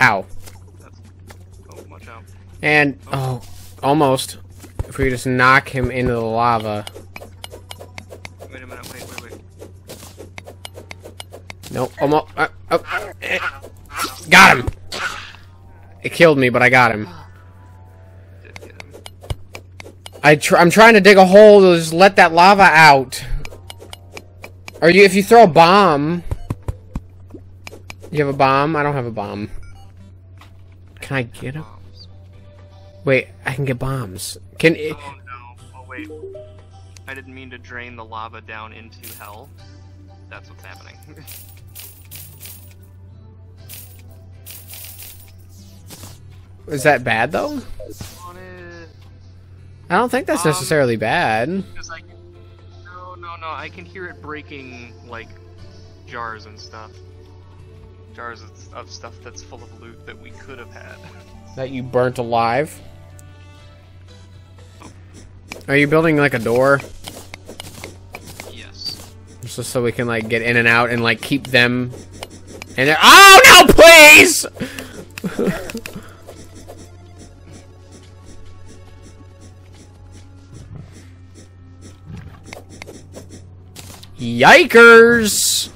Ow. Oh, watch out. And, oh, almost. If we just knock him into the lava. Wait a minute, wait, wait, wait. Nope, almost. Uh, oh, eh. Got him! It killed me, but I got him. Him. I tr I'm trying to dig a hole to just let that lava out. Or you, if you throw a bomb. You have a bomb? I don't have a bomb. Can I get a? Wait, I can get bombs. Can it? Oh no. Oh wait. I didn't mean to drain the lava down into hell. That's what's happening. Is that bad though? I don't think that's Um, necessarily bad. I can. No, no, no. I can hear it breaking like jars and stuff. Jars of, of stuff that's full of loot that we could have had. That you burnt alive. Oh. Are you building like a door? yes. Just so we can like get in and out and like keep them and they're- Oh no please! Yikers!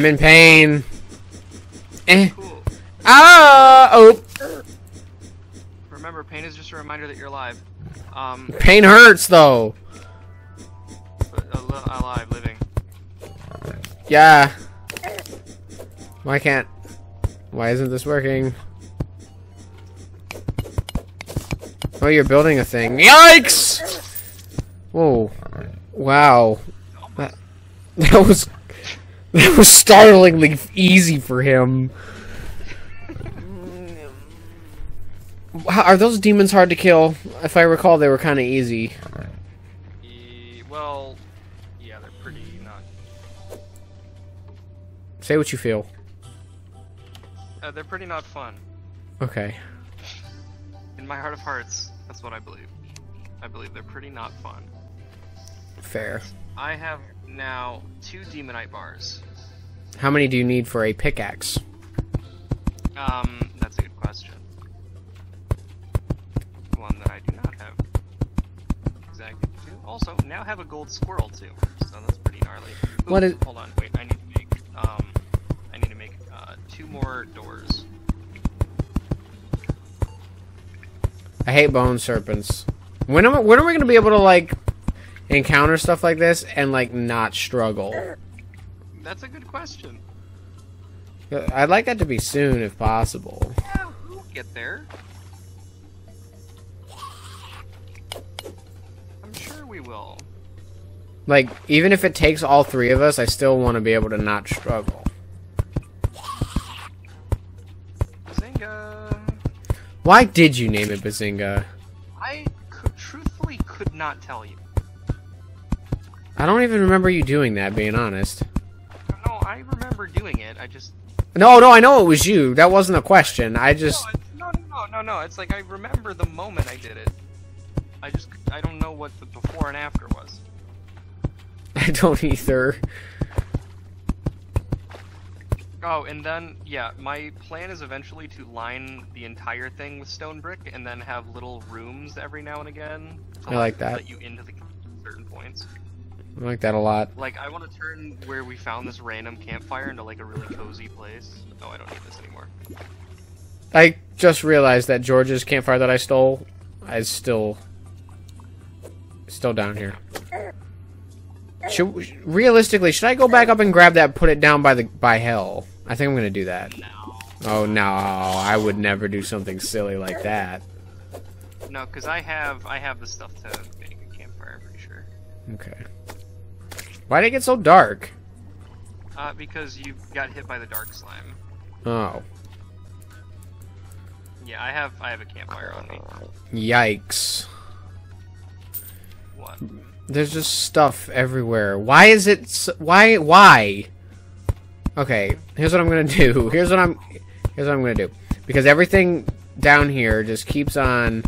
I'm in pain. Eh. Cool. Ah! Oh, Remember, pain is just a reminder that you're alive. Um, pain hurts though. alive, living. Yeah. Why can't? Why isn't this working? Oh, you're building a thing. Yikes! Whoa. Wow. That, that was that was startlingly easy for him. How- Are those demons hard to kill? If I recall, they were kind of easy. E- well, yeah, they're pretty not. Say what you feel. Uh, they're pretty not fun. Okay. In my heart of hearts, that's what I believe. I believe they're pretty not fun. Fair. I have now two demonite bars. How many do you need for a pickaxe? Um, that's a good question. One that I do not have. Exactly two. Also, now have a gold squirrel too, so that's pretty gnarly. Ooh, What is- Hold on, wait. I need to make um, I need to make uh, two more doors. I hate bone serpents. When am I, when are we gonna be able to like encounter stuff like this and like not struggle? That's a good question. I'd like that to be soon if possible. Yeah, we'll get there. I'm sure we will. Like even if it takes all three of us, I still want to be able to not struggle. Zinga. Why did you name it Bazinga? I could, truthfully could not tell you. I don't even remember you doing that. Being honest. No, I remember doing it. I just No, no, I know it was you. That wasn't a question. I just no, no, no, no, no. It's like I remember the moment I did it. I just I don't know what the before and after was. I don't either. Oh, and then yeah, my plan is eventually to line the entire thing with stone brick, and then have little rooms every now and again. To, I like that. Let you into the certain points. I like that a lot. Like I want to turn where we found this random campfire into like a really cozy place. Oh, I don't need this anymore. I just realized that George's campfire that I stole is still still down here. Should, realistically, should I go back up and grab that, put it down by the by hell? I think I'm gonna do that. No. Oh no, I would never do something silly like that. No, because I have I have the stuff to make a campfire. I'm pretty sure. Okay. Why'd it get so dark? Uh, because you got hit by the dark slime. Oh, Yeah, I have I have a campfire on me. yikes! What? There's just stuff everywhere. Why is it? s why? Why? Okay, here's what I'm gonna do. Here's what I'm. Here's what I'm gonna do. because everything down here just keeps on.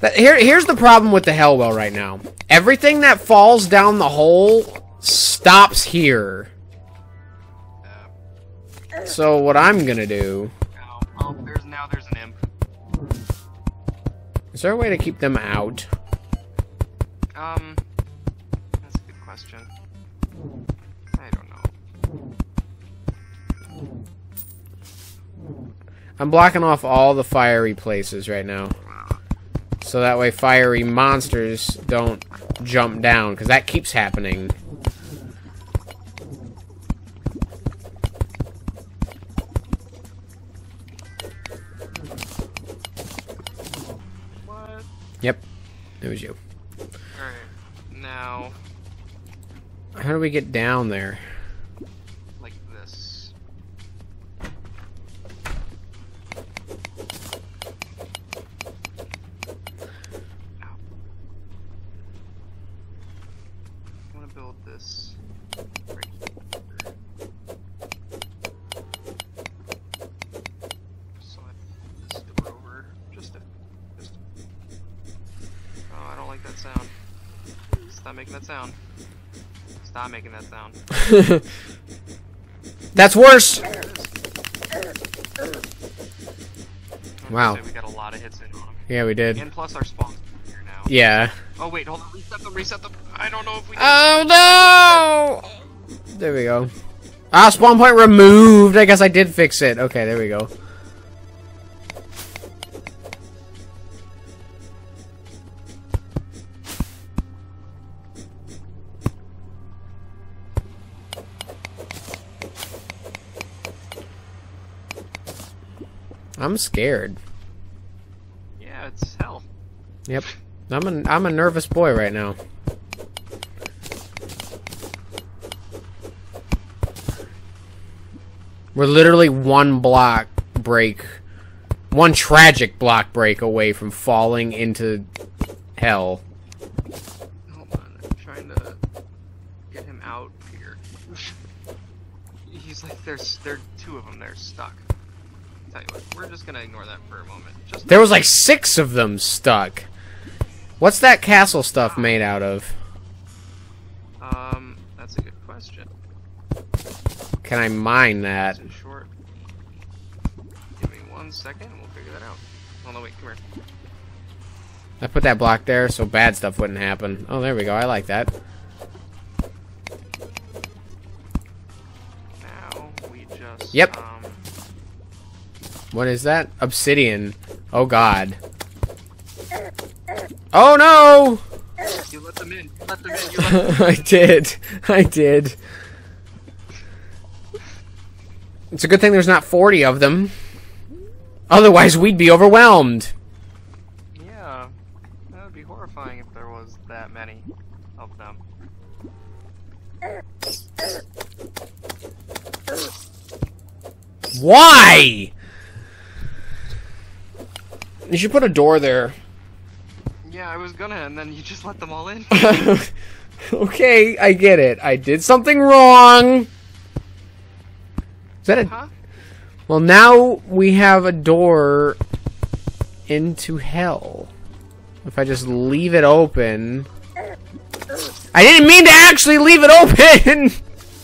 That, here, here's the problem with the hell well right now. Everything that falls down the hole stops here. So what I'm gonna do oh, oh, there's now there's an imp. is there a way to keep them out? Um, that's a good question. I don't know. I'm blocking off all the fiery places right now. So that way fiery monsters don't jump down, because that keeps happening. What? Yep, it was you. Alright, now, How do we get down there? like this. Ow. I want to build this right here. So I flip this door over just a, just. Oh, I don't like that sound. Stop making that sound. Stop making that sound. That's worse! Wow. We got a lot of hits in on him. Yeah, we did. And plus our spawns here now. Yeah. Oh wait, hold on. Reset them. Reset them. I don't know if we. Did. Oh no! There we go. Ah, spawn point removed. I guess I did fix it. Okay, there we go. I'm scared. yeah, it's hell. Yep. I'm a I'm a nervous boy right now. We're literally one block break, one tragic block break away from falling into hell. Hold on. I'm trying to get him out here. He's like, there's there are two of them. They're stuck. Tell you what, we're just gonna ignore that for a moment. Just There was like six of them stuck. What's that castle stuff made out of? um, that's a good question. Can I mine that? In short, give me one second, and we'll figure that out. Oh no, wait, come here. I put that block there so bad stuff wouldn't happen. Oh, there we go. I like that. Now we just Yep. um, What is that? Obsidian. Oh god. Oh no! you let them in. Let them in. You let them I did. I did. It's a good thing there's not 40 of them. Otherwise, we'd be overwhelmed. Yeah, that would be horrifying if there was that many of them. Why? You should put a door there. Yeah, I was gonna, and then you just let them all in. okay, I get it. I did something wrong. Is that a huh? Well, now we have a door into hell. If I just leave it open. I didn't mean to actually leave it open!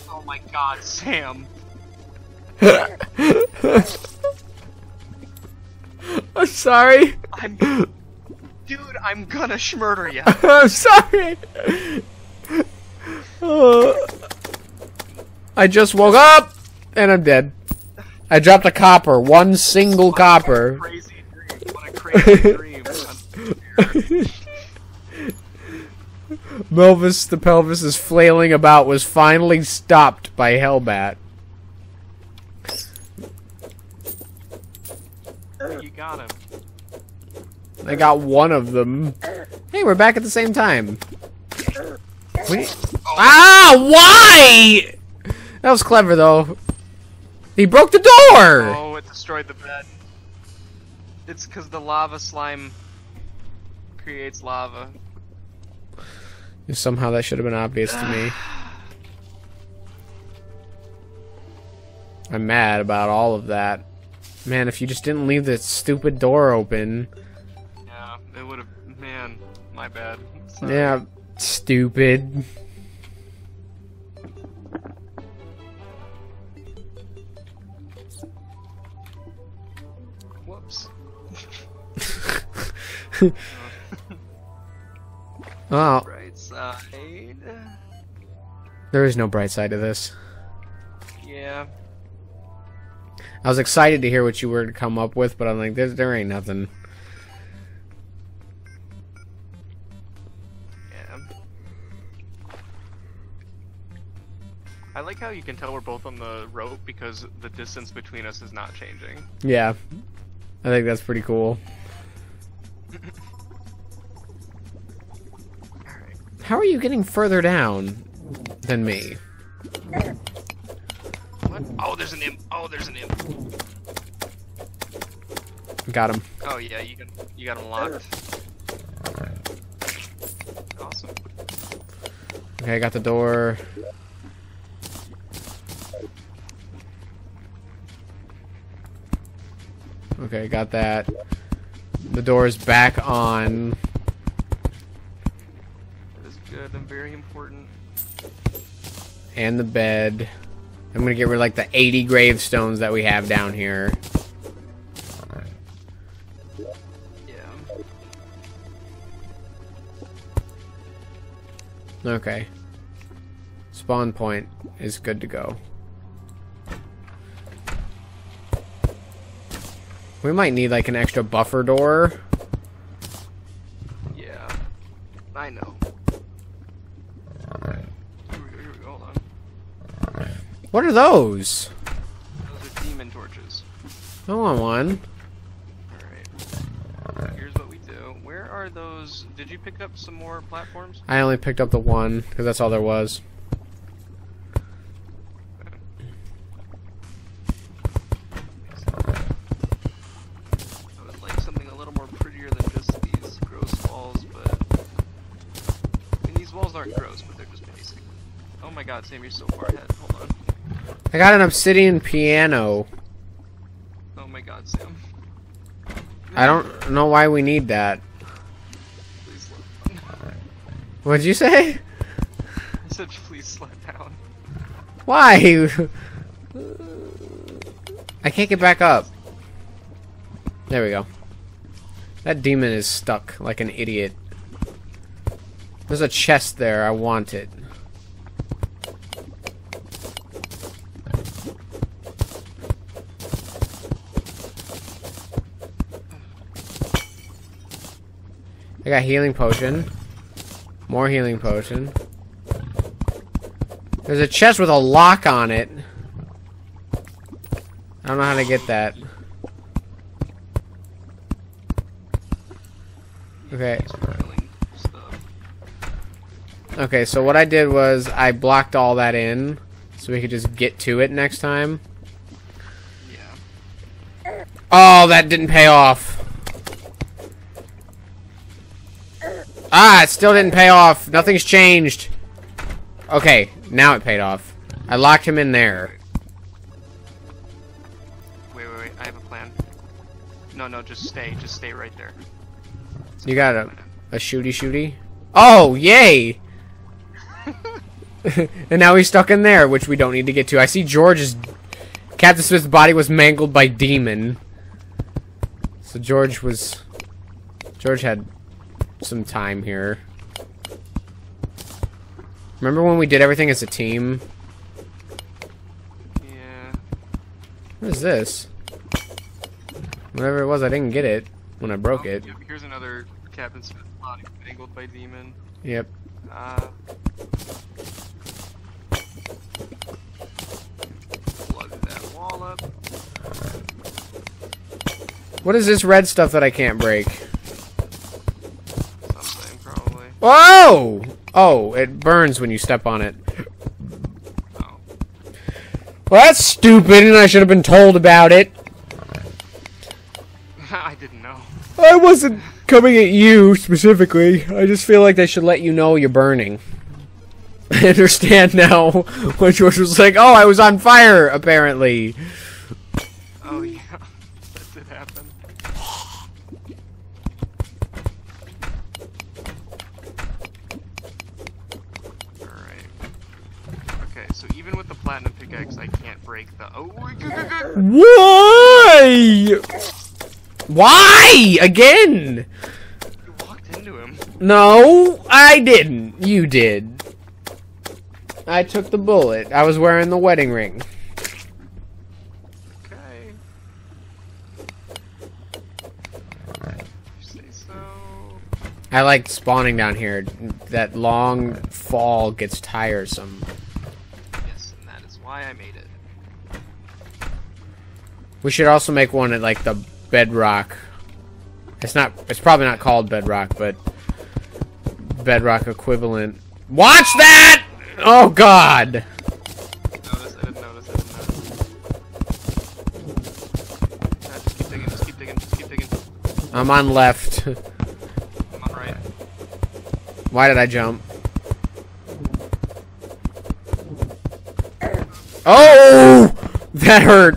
Oh my god, Sam. I'm sorry. I'm. Dude, I'm gonna schmurder you. I'm sorry. Uh, I just woke up and I'm dead. I dropped a copper. One single copper. Crazy dream. What a crazy dream. Melvis the pelvis is flailing about was finally stopped by Hellbat. you got him. I got one of them. Hey, we're back at the same time. We... Ah, why? That was clever though. He broke the door. Oh, it destroyed the bed. It's because the lava slime creates lava. Somehow that should have been obvious to me. I'm mad about all of that. Man, if you just didn't leave that stupid door open. Yeah, it would have. Man, my bad. Sorry. Yeah, stupid. Whoops. Oh. Well, Right side. there is no bright side to this. Yeah. I was excited to hear what you were to come up with, but I'm like, there, there ain't nothing. Yeah. I like how you can tell we're both on the rope because the distance between us is not changing. Yeah, I think that's pretty cool. How are you getting further down than me? Oh, there's an imp. Oh, there's an imp. Got him. Oh yeah, you can. You got him locked. Awesome. Okay, I got the door. Okay, got that. The door is back on. That is good and very important. And the bed. I'm gonna get rid of like the 80 gravestones that we have down here. Okay. Spawn point is good to go. We might need like an extra buffer door. Yeah. I know. Here we go. Here we go. Hold on. What are those? Those are demon torches. I want one. Alright. Here's what we do. Where are those? Did you pick up some more platforms? I only picked up the one because that's all there was. I would like something a little more prettier than just these gross walls, but I mean these walls aren't gross, but they're just basic. Oh my god, Sam, you're so far ahead. I got an obsidian piano. Oh my god, Sam. I don't know why we need that. Please slow down. What'd you say? I said please slow down. Why? I can't get back up. There we go. That demon is stuck like an idiot. There's a chest there. I want it. I got healing potion. More healing potion. There's a chest with a lock on it. I don't know how to get that. Okay. Okay, so what I did was I blocked all that in so we could just get to it next time. Yeah. Oh, that didn't pay off. Ah, it still didn't pay off. Nothing's changed. Okay, now it paid off. I locked him in there. Wait, wait, wait. I have a plan. No, no, just stay. Just stay right there. You got a, a shooty shooty? Oh, yay! and now he's stuck in there, which we don't need to get to. I see George's... Captain Smith's body was mangled by demon. So George was... George had some time here. Remember when we did everything as a team? Yeah. What is this? Whatever it was, I didn't get it when I broke Oh, it. yep, Here's another Captain Smith body mangled by demon. Yep. Uh. Plug that wall up. What is this red stuff that I can't break? Something, Whoa! Oh, it burns when you step on it. Oh. Well, that's stupid, and I should have been told about it. I didn't know. I wasn't coming at you specifically. I just feel like they should let you know you're burning. I understand now when George was like, "Oh, I was on fire." Apparently, Oh, yeah. Alright. Okay, so even with the I can't break the. Oh, Why? Why? Again? you walked into him. No, I didn't. You did. I took the bullet. I was wearing the wedding ring. Okay. You say so. I like spawning down here. That long fall gets tiresome. Why I made it. We should also make one at like the bedrock. It's not. It's probably not called bedrock, but bedrock equivalent. Watch that! Oh God! Notice, I didn't notice, I didn't notice. Nah, just keep digging, just keep digging, just keep digging. I'm on left. I'm on right. Why did I jump? Oh! That hurt.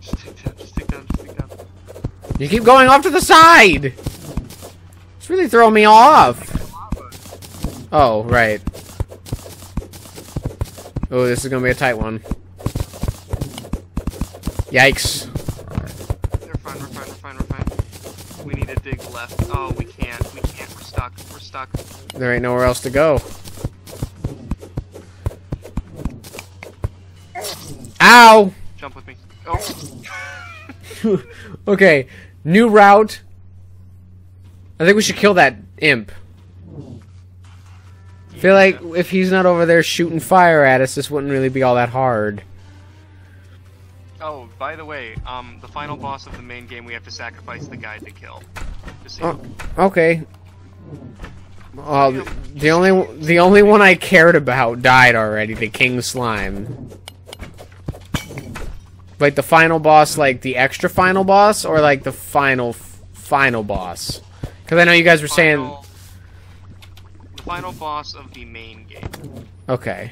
Just dig down, just dig down, just dig down. You keep going off to the side. It's really throwing me off. Oh, right. Oh, this is gonna be a tight one. Yikes. We're fine, we're fine, we're fine, we're fine. We need to dig left. Oh, we can't, we can't. We're stuck, we're stuck. There ain't nowhere else to go. Ow! Jump with me. Oh, okay, new route. I think we should kill that imp. feel like if he's not over there shooting fire at us, this wouldn't really be all that hard. Oh, by the way, um, the final boss of the main game, we have to sacrifice the guy to kill. Just so you Oh, okay. The- the only the only one I cared about died already. The King Slime. Like the final boss, like the extra final boss, or like the final f- final boss. Because I know you guys were saying. the final boss of the main game, Okay.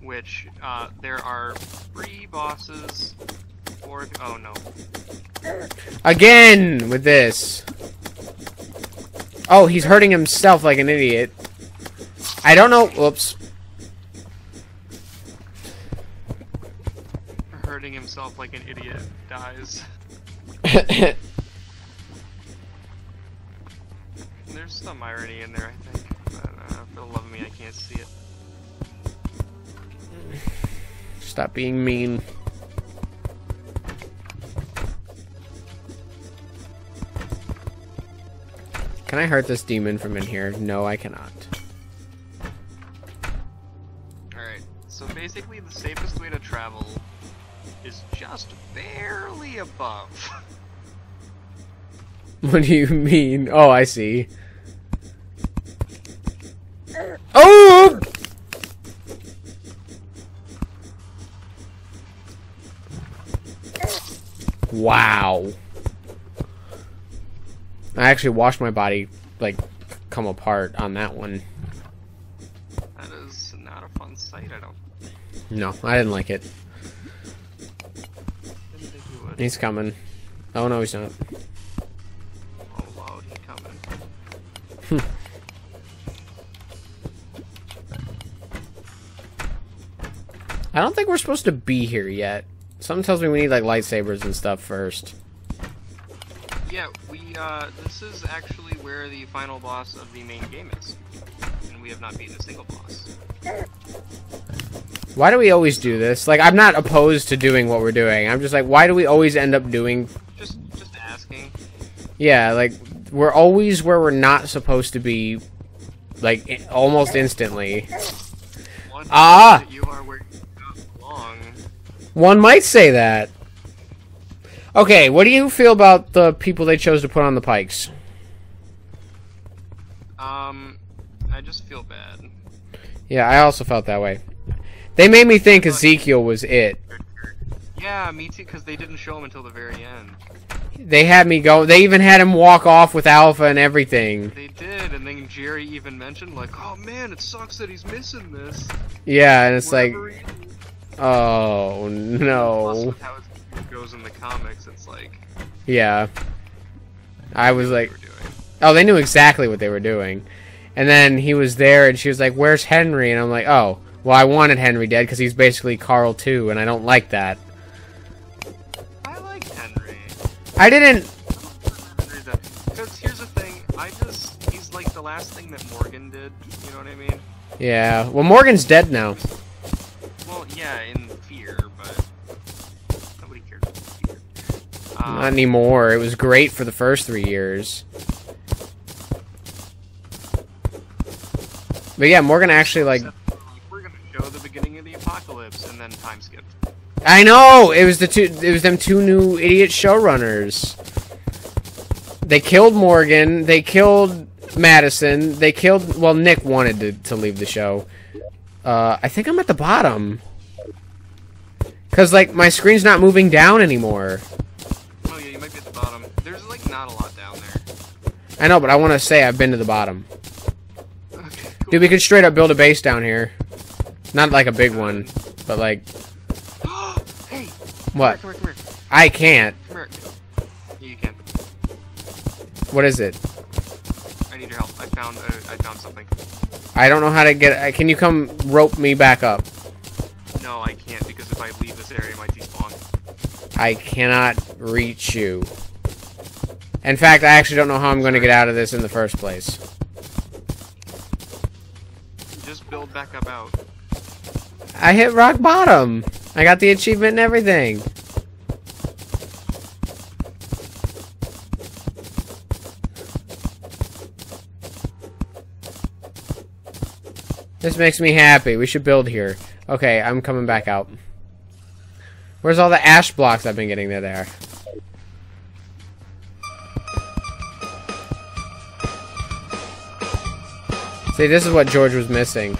which uh, there are three bosses. Or oh no, Again with this. Oh, he's hurting himself like an idiot. I don't know. Whoops. Hurting himself like an idiot dies. There's some irony in there, I think. But, uh, for the love of me, I can't see it. Stop being mean. Can I hurt this demon from in here? No, I cannot. Alright, so basically the safest way to travel is just barely above. What do you mean? Oh, I see. Oh! Wow. I actually watched my body, like, come apart on that one. that is not a fun sight, I don't No, I didn't like it. didn't think you would. He's coming. Oh, no, he's not. Oh wow, he's coming. I don't think we're supposed to be here yet. Something tells me we need, like, lightsabers and stuff first. Yeah, we, uh, this is actually where the final boss of the main game is. And we have not beaten a single boss. Why do we always do this? Like, I'm not opposed to doing what we're doing. I'm just like, why do we always end up doing... Just, just asking. Yeah, like, we're always where we're not supposed to be, like, almost instantly. One Ah! you are where you belong. One might say that. Okay, what do you feel about the people they chose to put on the pikes? Um, I just feel bad. Yeah, I also felt that way. They made me think Ezekiel was it. Yeah, me too, because they didn't show him until the very end. They had me go. They even had him walk off with Alpha and everything. They did, and then Jerry even mentioned, like, oh man, it sucks that he's missing this. Yeah, and it's like, Wherever he oh no. how it's goes in the comics, it's like Yeah. I was like, they were doing. oh, they knew exactly what they were doing. And then he was there, and she was like, "Where's Henry?" And I'm like, "Oh, well, I wanted Henry dead because he's basically Carl too, and I don't like that." I like Henry. I didn't. Because here's the thing, I just he's like the last thing that Morgan did. You know what I mean? Yeah. Well, Morgan's dead now. Well, yeah, in fear, but nobody cared about fear. Um, Not anymore. It was great for the first three years. But yeah, Morgan actually like. Show the beginning of the apocalypse and then time skip. I know it was the two. It was them two new idiot showrunners. They killed Morgan. They killed Madison. They killed. Well, Nick wanted to to leave the show. Uh, I think I'm at the bottom. Cause like my screen's not moving down anymore. Oh yeah, you might be at the bottom. There's like not a lot down there. I know, but I want to say I've been to the bottom. Okay, cool. Dude, we could straight up build a base down here. Not like a big one, but like hey, what? come here, come here, I can't. come here. You can. What is it? I need your help. I found uh, I found something. I don't know how to get. uh, Can you come rope me back up? No, I can't because if I leave this area, my despawn. I cannot reach you. In fact, I actually don't know how I'm going to get out of this in the first place. Just build back up out. I hit rock bottom. I got the achievement and everything. This makes me happy. We should build here. Okay, I'm coming back out. Where's all the ash blocks I've been getting there? There. See, this is what George was missing.